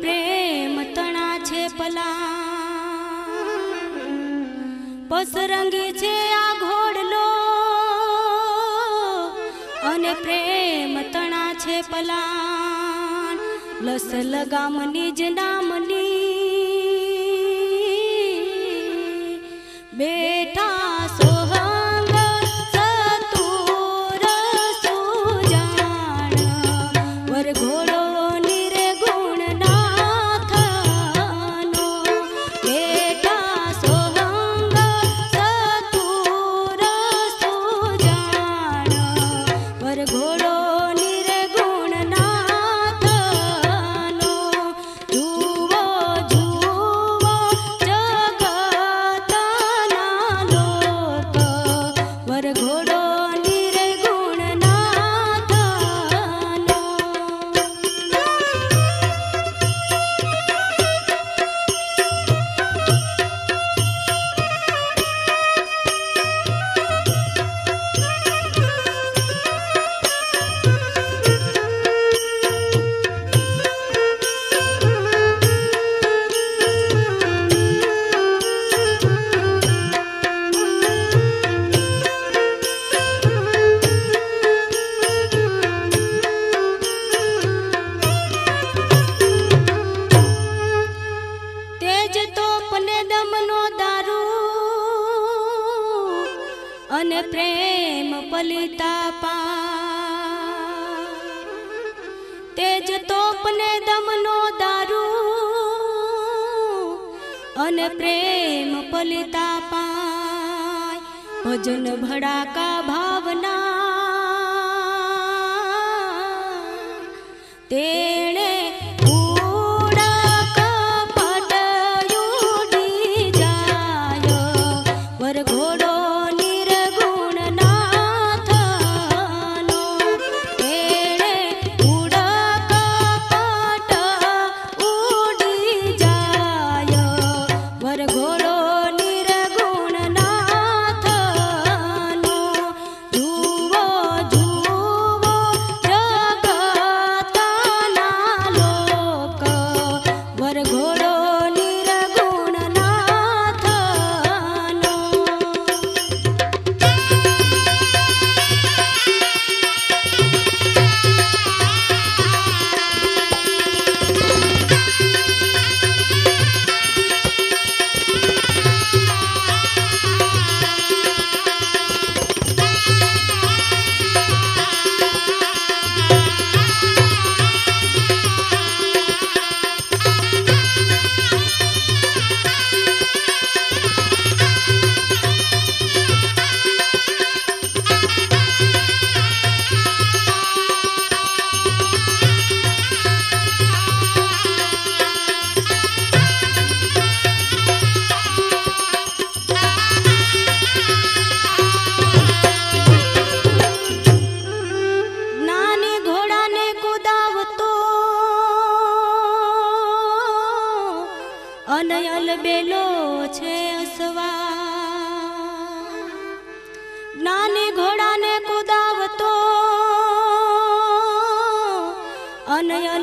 પ્રેમ તણા છે પલા. પસરંગી છે આ ઘોડલો અને પ્રેમ તણા છે પલા. લસ લગામની જ નામની. બેઠા આપને દમનો દારૂ અને પ્રેમ પલિતા પાય. ભજન ભડાકા ભાવના. તે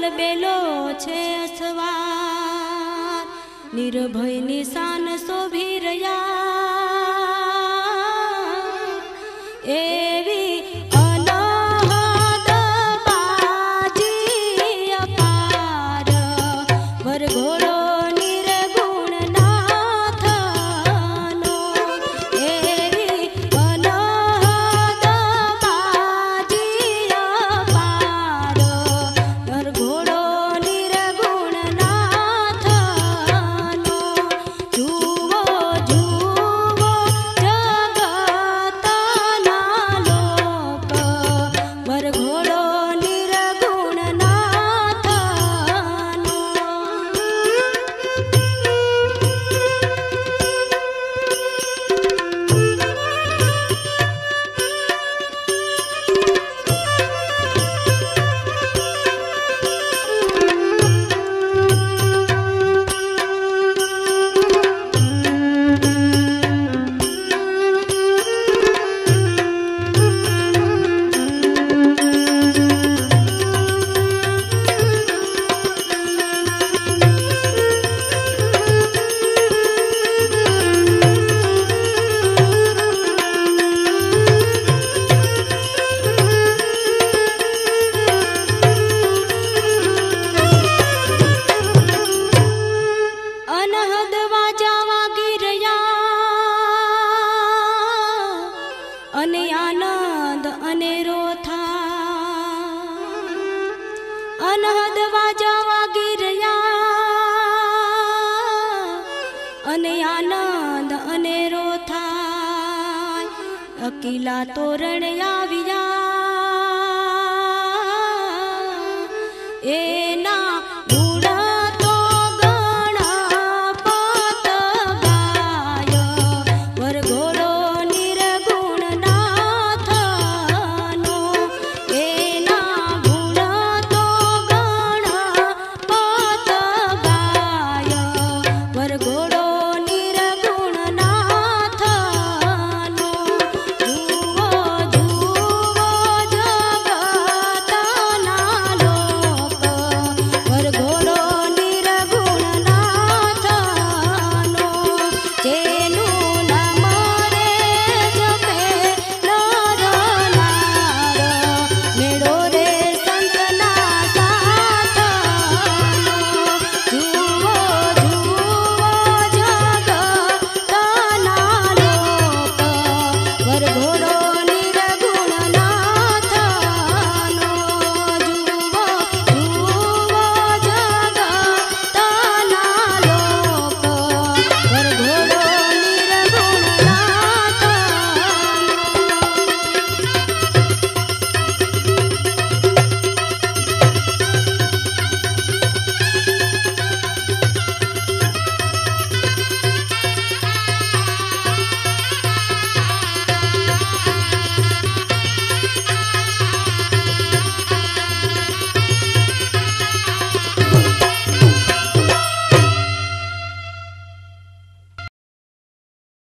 બેલો છે અસવાર. નિર્ભય નિશાન શોભી રહ્યા અનહદ વાજા વાગી રહ્યા અને આનંદ અનેરો થાય. અકીલા તોરણ આવ્યા. એ